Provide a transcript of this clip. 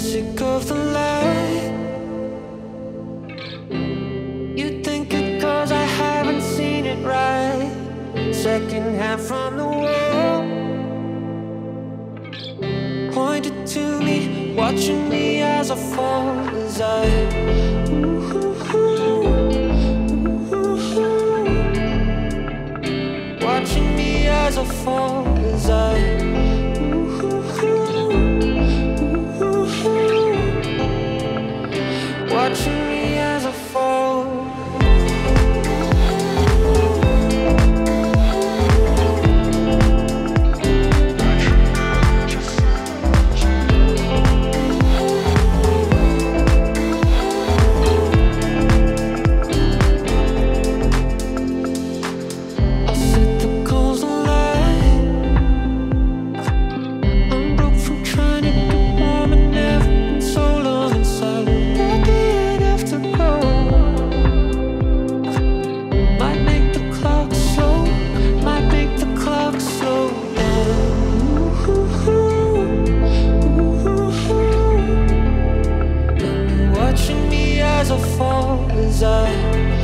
Sick of the light? You think it cause I haven't seen it right. Second hand from the wall Pointed to me, watching me as I fall As I Watching me as I fall As I Watching As I fall as I